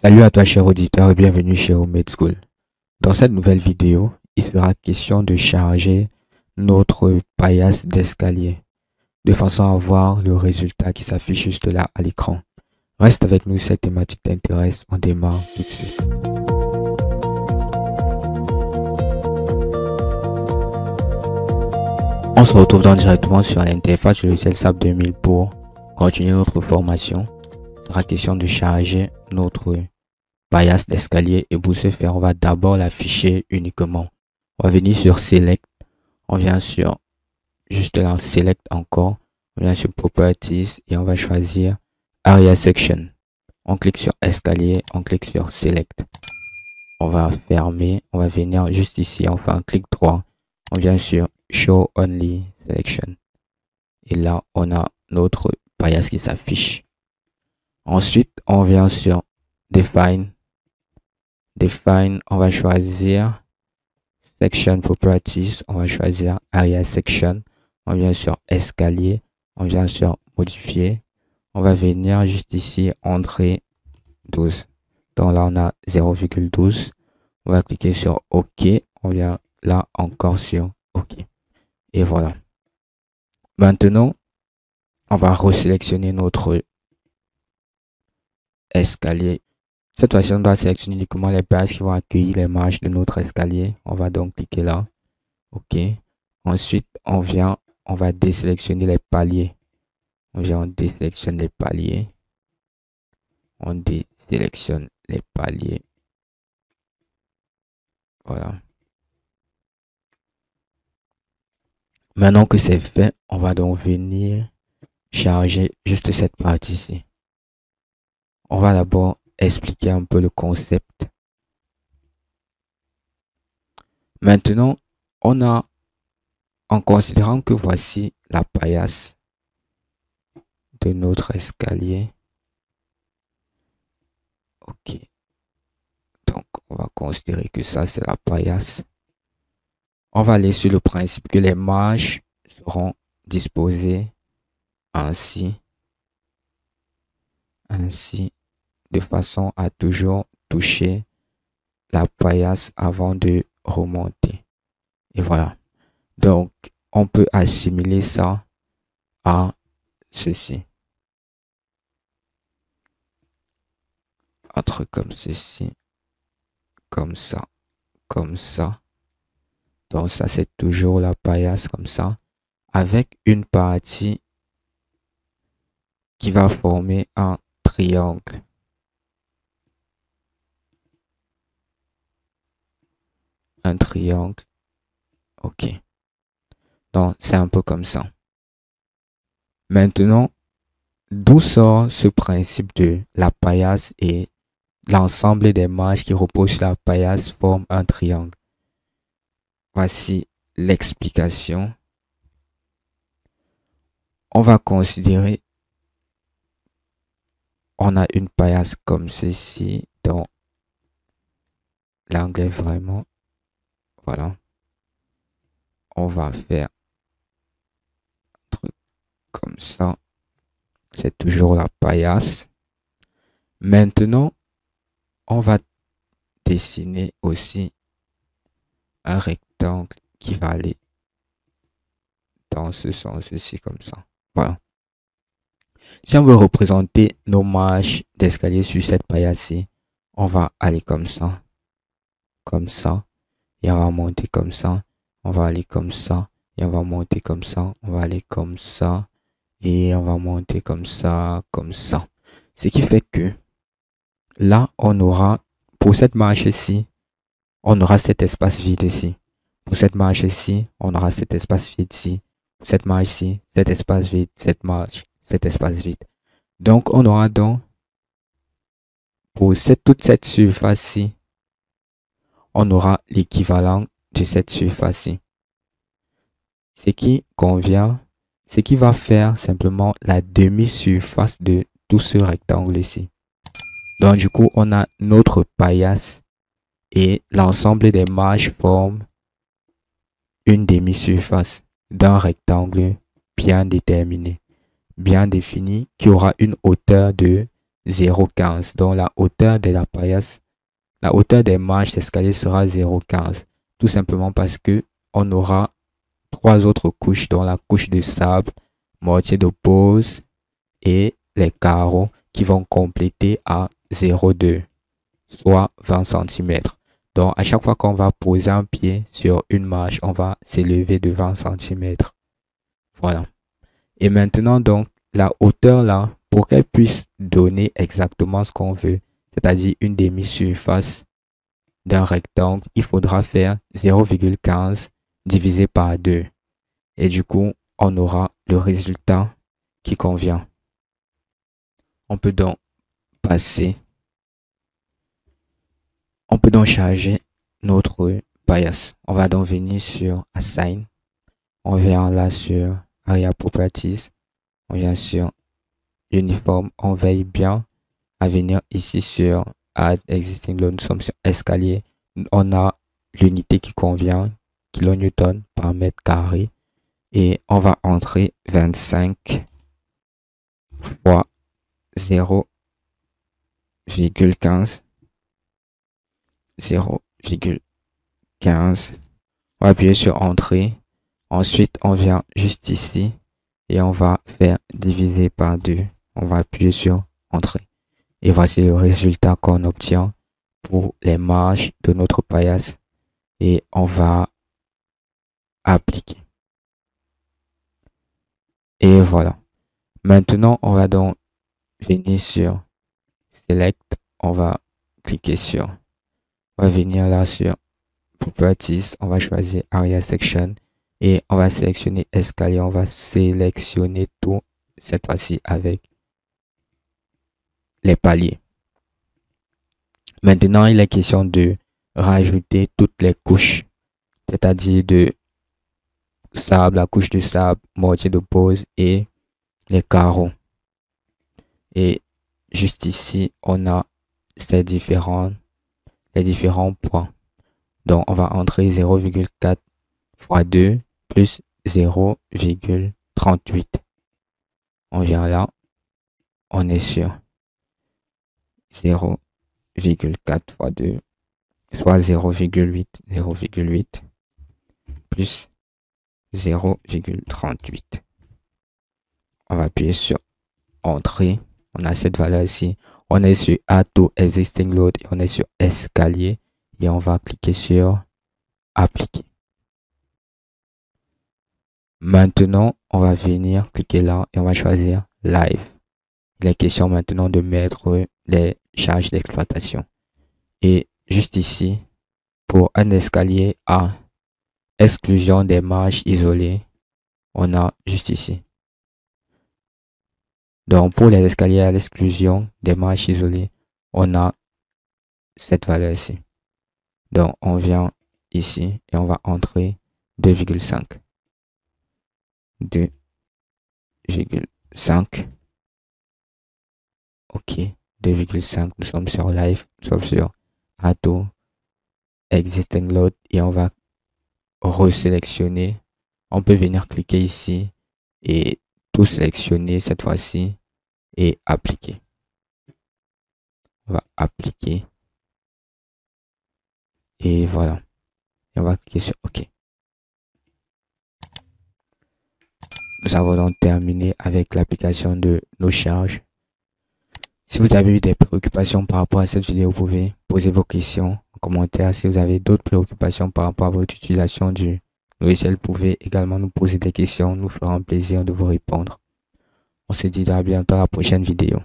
Salut à toi cher auditeur et bienvenue chez Home School. Dans cette nouvelle vidéo, il sera question de charger notre paillasse d'escalier de façon à voir le résultat qui s'affiche juste là à l'écran. Reste avec nous, cette thématique t'intéresse, on démarre tout de suite. On se retrouve donc directement sur l'interface du logiciel SAP 2000 pour continuer notre formation. Sera question de charger notre paillasse d'escalier et pour ce faire, on va d'abord l'afficher uniquement. On va venir sur Select, on vient sur juste là, Select encore, on vient sur Properties et on va choisir Area Section. On clique sur Escalier, on clique sur Select. On va fermer, on va venir juste ici, on fait un clic droit, on vient sur Show Only Selection. Et là, on a notre paillasse qui s'affiche. Ensuite, on vient sur Define. Define, on va choisir Section Properties, on va choisir Area Section. On vient sur Escalier, on vient sur Modifier. On va venir juste ici, Entrée 12. Donc là, on a 0,12. On va cliquer sur OK. On vient là encore sur OK. Et voilà. Maintenant, on va resélectionner notre escalier. Cette fois-ci, on doit sélectionner uniquement les bases qui vont accueillir les marches de notre escalier. On va donc cliquer là. OK. Ensuite, on vient, on va désélectionner les paliers. On vient, on désélectionne les paliers. On désélectionne les paliers. Voilà. Maintenant que c'est fait, on va donc venir charger juste cette partie-ci. On va d'abord expliquer un peu le concept. Maintenant, on a, en considérant que voici la paillasse de notre escalier. Ok. Donc, on va considérer que ça, c'est la paillasse on va aller sur le principe que les marches seront disposées ainsi, ainsi, de façon à toujours toucher la paillasse avant de remonter. Et voilà. Donc, on peut assimiler ça à ceci. Un truc comme ceci, comme ça, comme ça. Donc ça, c'est toujours la paillasse comme ça, avec une partie qui va former un triangle. Un triangle. OK. Donc, c'est un peu comme ça. Maintenant, d'où sort ce principe de la paillasse et l'ensemble des marges qui reposent sur la paillasse forment un triangle? Voici l'explication. On va considérer, on a une paillasse comme ceci, donc l'angle vraiment, voilà. On va faire un truc comme ça. C'est toujours la paillasse. Maintenant, on va dessiner aussi un rectangle qui va aller dans ce sens-ci comme ça. Voilà. Si on veut représenter nos marches d'escalier sur cette paille-ci, on va aller comme ça, comme ça, et on va monter comme ça, on va aller comme ça, et on va monter comme ça, on va aller comme ça, et on va monter comme ça, comme ça. Ce qui fait que là, on aura, pour cette marche-ci, on aura cet espace vide ici. Pour cette marche ici, on aura cet espace vide ici. Pour cette marche ici, cet espace vide, cette marche, cet espace vide. Donc, on aura donc, pour cette, toute cette surface-ci, on aura l'équivalent de cette surface-ci. Ce qui convient, ce qui va faire simplement la demi-surface de tout ce rectangle ici. Donc, du coup, on a notre paillasse et l'ensemble des marges forment une demi-surface d'un rectangle bien déterminé, bien défini, qui aura une hauteur de 0,15. Donc la hauteur de la paillasse, la hauteur des marches d'escalier sera 0,15. Tout simplement parce que on aura trois autres couches, dont la couche de sable, mortier de pose et les carreaux qui vont compléter à 0,2, soit 20 cm. Donc, à chaque fois qu'on va poser un pied sur une marche, on va s'élever de 20 cm. Voilà. Et maintenant, donc, la hauteur là, pour qu'elle puisse donner exactement ce qu'on veut, c'est-à-dire une demi-surface d'un rectangle, il faudra faire 0,15 divisé par 2. Et du coup, on aura le résultat qui convient. On peut donc passer on peut donc charger notre bias. On va donc venir sur Assign. On vient là sur Area Properties. On vient sur Uniform. On veille bien à venir ici sur Add Existing Load. Nous sommes sur Escalier. On a l'unité qui convient, kilonewton par mètre carré. Et on va entrer 25 fois 0,15 0,15. On va appuyer sur Entrée. Ensuite, on vient juste ici et on va faire diviser par 2. On va appuyer sur Entrée. Et voici le résultat qu'on obtient pour les marges de notre paillasse. Et on va appliquer. Et voilà. Maintenant, on va donc venir sur Select. On va cliquer sur on va venir là sur Properties, on va choisir Area Section et on va sélectionner escalier, on va sélectionner tout cette fois-ci avec les paliers. Maintenant, il est question de rajouter toutes les couches, c'est-à-dire de sable, la couche de sable, mortier de pose et les carreaux. Et juste ici, on a ces différents différents points. Donc, on va entrer 0,4 fois 2 plus 0,38. On vient là, on est sur 0,4 fois 2, soit 0,8, 0,8 plus 0,38. On va appuyer sur Entrée. On a cette valeur ici on est sur Add to Existing Load et on est sur Escalier et on va cliquer sur Appliquer. Maintenant, on va venir cliquer là et on va choisir Live. Il est question maintenant de mettre les charges d'exploitation. Et juste ici, pour un escalier à exclusion des marges isolées, on a juste ici. Donc, pour les escaliers à l'exclusion des marches isolées, on a cette valeur ici. Donc, on vient ici et on va entrer 2,5. 2,5. OK. 2,5. Nous sommes sur live, nous sommes sur Ato, Existing Load et on va resélectionner. On peut venir cliquer ici et tout sélectionner cette fois-ci et appliquer. On va appliquer. Et voilà. Et on va cliquer sur OK. Nous avons donc terminé avec l'application de nos charges. Si vous avez eu des préoccupations par rapport à cette vidéo, vous pouvez poser vos questions en commentaire. Si vous avez d'autres préoccupations par rapport à votre utilisation du logiciel, vous pouvez également nous poser des questions. Nous ferons plaisir de vous répondre. On se dit à bientôt à la prochaine vidéo.